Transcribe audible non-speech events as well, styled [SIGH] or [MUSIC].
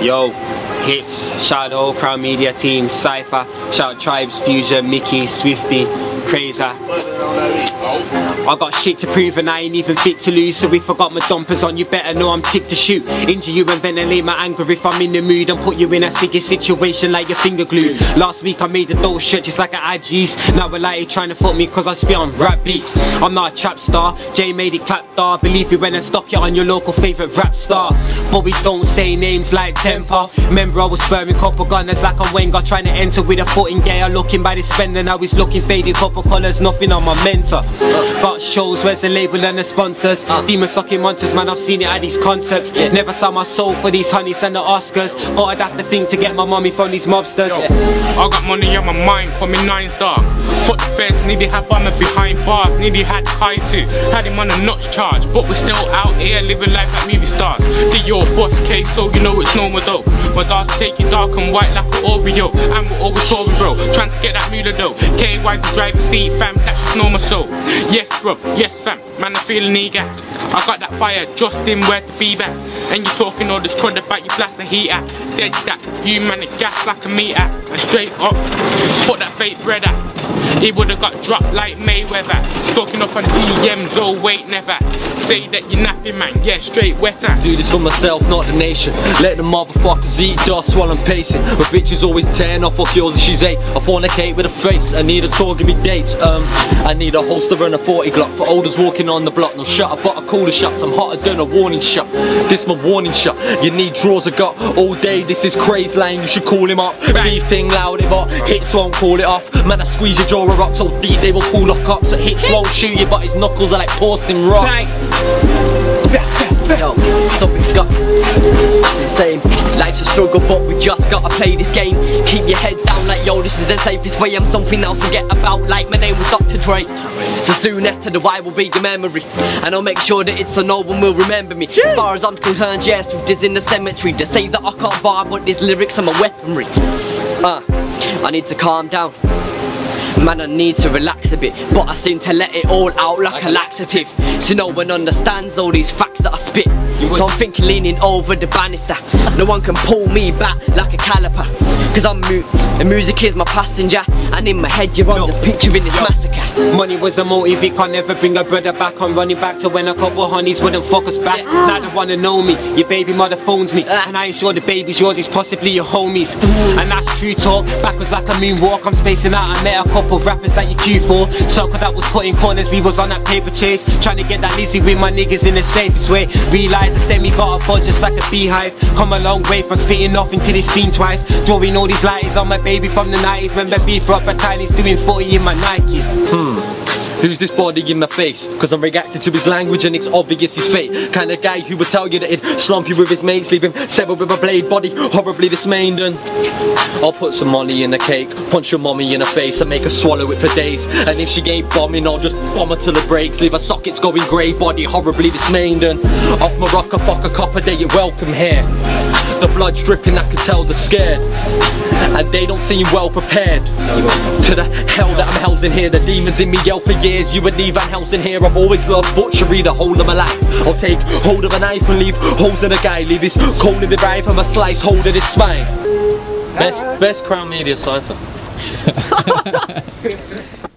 Yo, Hitz, shout out the whole Krown Media team, Cypher, shout out Tribes, Fusion, Mickey, Swifty, Kraza. I got shit to prove and I ain't even fit to lose So if I got my dumpers on you better know I'm tipped to shoot. Injure you and then ventilate my anger. If I'm in the mood And put you in a sticky situation like your finger glue. Last week I made the dough shit just like an IG's Now we're like trying to fuck me cause I spit on rap beats. I'm not a trap star, Jay made it clap star Believe you when I stock you on your local favourite rap star. But we don't say names like Temper Remember I was spurring copper gunners like a Wenger Trying to enter with a foot in gear Looking by the spender. Now he's looking faded. Copper colours Nothing on my mentor. Got shows, where's the label and the sponsors? Demon sucking monsters, man, I've seen it at these concerts. Never saw my soul for these honeys and the Oscars. But I'd have to think to get my money from these mobsters. I got money on my mind for me nine star. Foot feds, nearly had bomber behind bars, nearly had high too. Had him on a notch charge, but we're still out here living life like movie stars. The your boss case, so you know it's normal though. My dogs take it dark and white like an Oreo. And we're always touring, bro. Trying to get that moolah though. KY's the driver seat, fam, that's just normal so. Yes, bro, yes, fam, man, I'm feeling eager. I got that fire just in where to be back. And you talking all this crud about you blast the heat at. Dead that, you man, it gas like a meat at. And straight up, put that fake bread at. He would've got dropped like Mayweather. Talking up on DMs, oh wait, never. Say that you're napping, man, yeah, straight wet wetter. Do this for myself, not the nation. Let the motherfuckers eat dust while I'm pacing. My bitch is always 10 off what girls and she's 8. I fornicate with a face. I need a tour, give me dates. Um, I need a holster and a 40 Glock for olders walking on the block. No shut up, but I call the shots. I'm hotter than a warning shot. This my warning shot. You need draws I got all day. This is crazy lane. You should call him up. Beef thing loud, it but Hitz won't call it off. Man, I squeeze your drawer up so deep they will pull lock up. So Hitz won't shoot you, but his knuckles are like porcelain rock. Yo, something's got insane. Life's a struggle, but we just gotta play this game. Keep your head down, like yo, this is the safest way. I'm something I'll forget about, like my name was Dr. Dre. So soon as to the why will be the memory, and I'll make sure that it's so no one will remember me. As far as I'm concerned, yes, with this in the cemetery. To say that I can't bar, but these lyrics are my weaponry. Uh, I need to calm down. Man, I need to relax a bit, but I seem to let it all out like a laxative. So no one understands all these facts that I spit. So I'm thinking leaning over the banister. No one can pull me back like a caliper. Cause I'm mute, the music is my passenger. And in my head, you're on just picturing this massacre. Money was the motive, it can't never bring a brother back. I'm running back to when a couple honeys wouldn't fuck us back. Now they wanna know me, your baby mother phones me. And I ain't sure the baby's yours, it's possibly your homies. And that's true talk, backwards like a moonwalk. I'm spacing out, I met a couple rappers that you queue for. Circle that was putting corners, we was on that paper chase. Trying to get that Lizzie with my niggas in the safest way. Realize Said me got a buzz just like a beehive. Come a long way from spitting off into this fiend twice. Drawing all these lights on my baby from the 90s. Remember beef up at Tiny's doing 40 in my Nikes. Hmm. Who's this body in my face? Cause I'm reacting to his language and it's obvious he's fake. Kind of guy who would tell you that he'd slump you with his mates, leave him severed with a blade body, horribly dismayed. And I'll put some money in the cake, punch your mommy in the face and make her swallow it for days. And if she ain't bombing, I'll just bomb her till it breaks, leave her sockets going grey, body horribly dismayed. And off my rocker, fuck a copper, they you're welcome here. The blood's dripping, I can tell they're scared. And they don't seem well prepared. To the hell that I'm housing here The demons in me yell for years. You would leave Van Helsing here. I've always loved butchery the whole of my life. I'll take hold of a knife and leave holes in a guy. Leave his cold in the drive from a slice hold of his spine. Best, best Krown Media cipher [LAUGHS]